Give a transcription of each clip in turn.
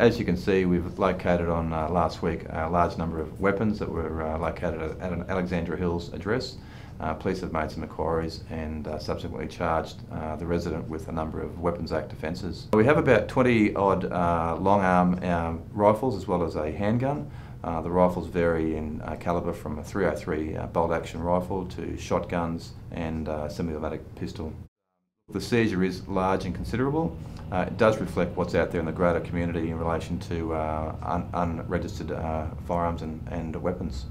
As you can see, we've located on uh, last week a large number of weapons that were uh, located at, an Alexandra Hills address. Uh, police have made some inquiries and uh, subsequently charged uh, the resident with a number of Weapons Act offences. We have about 20 odd uh, long arm um, rifles as well as a handgun. The rifles vary in calibre from a 303 bolt action rifle to shotguns and semi-automatic pistol. The seizure is large and considerable. Uh, it does reflect what's out there in the greater community in relation to uh, un unregistered uh, firearms and, and weapons.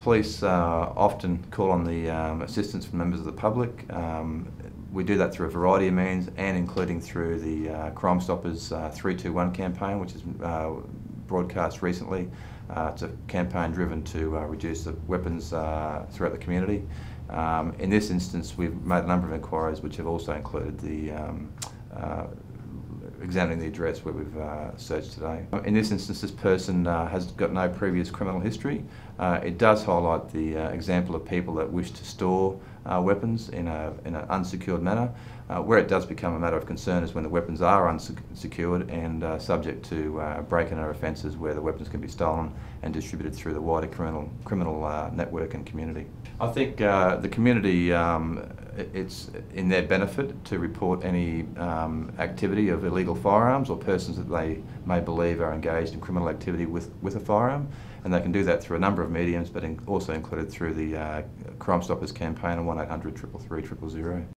Police uh, often call on the um, assistance from members of the public. Um, we do that through a variety of means and including through the uh, Crime Stoppers uh, 321 campaign which is broadcast recently. it's a campaign driven to reduce the weapons throughout the community. Um, in this instance, we've made a number of inquiries which have also included the um, uh, examining the address where we've uh, searched today. In this instance, this person uh, has got no previous criminal history. Uh, it does highlight the uh, example of people that wish to store uh, weapons in, a, in an unsecured manner. Uh, where it does become a matter of concern is when the weapons are unsecured and subject to break-in offences where the weapons can be stolen and distributed through the wider criminal, criminal network and community. I think the community um, it's in their benefit to report any um, activity of illegal firearms or persons that they may believe are engaged in criminal activity with, with a firearm. And they can do that through a number of mediums, but in, also included through the uh, Crime Stoppers campaign on 1800 333 000.